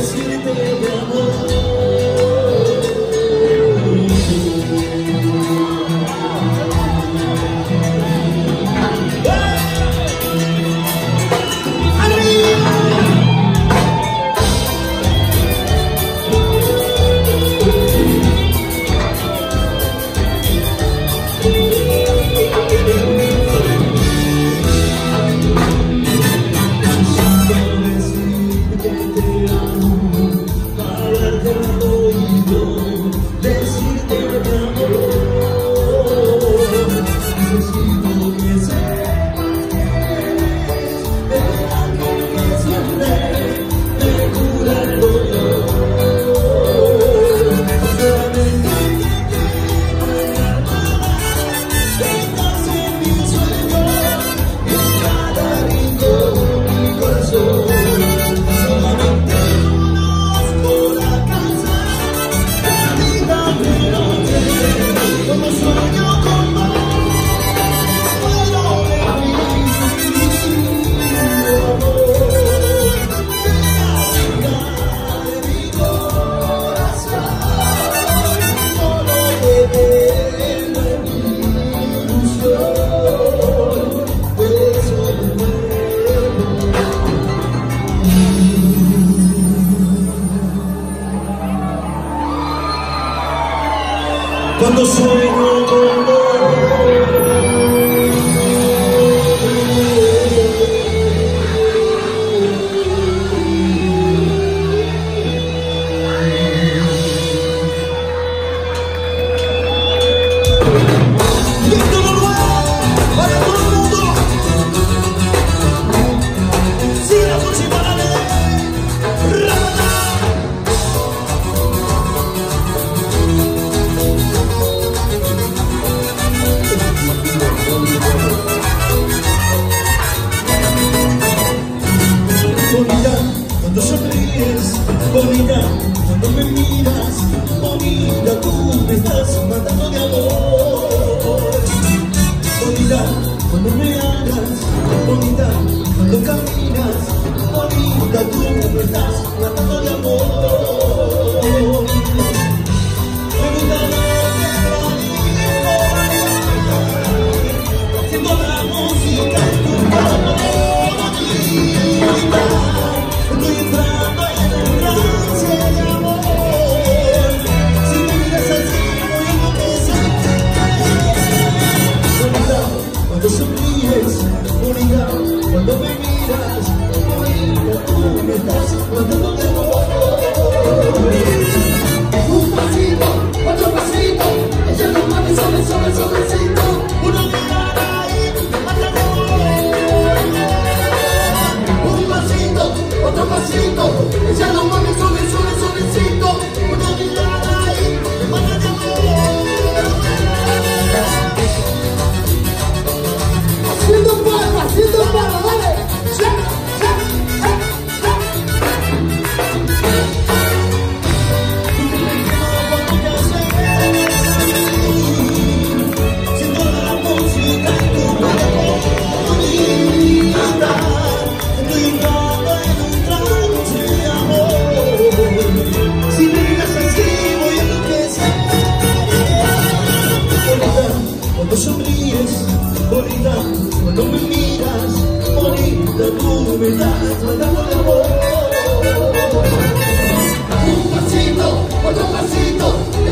Yes, you Oh. 都是我不懂 cuando sonríes, bonita, cuando me miras, bonita, tú me estás matando de amor. Bonita, cuando me hablas, bonita, cuando caminas, bonita, tú me estás matando de amor. Bonita, tú